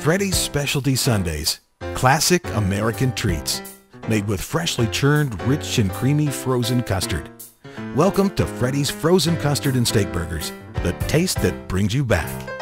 Freddy's Specialty Sundaes: classic American treats, made with freshly churned, rich and creamy frozen custard. Welcome to Freddy's Frozen Custard and Steak Burgers, the taste that brings you back.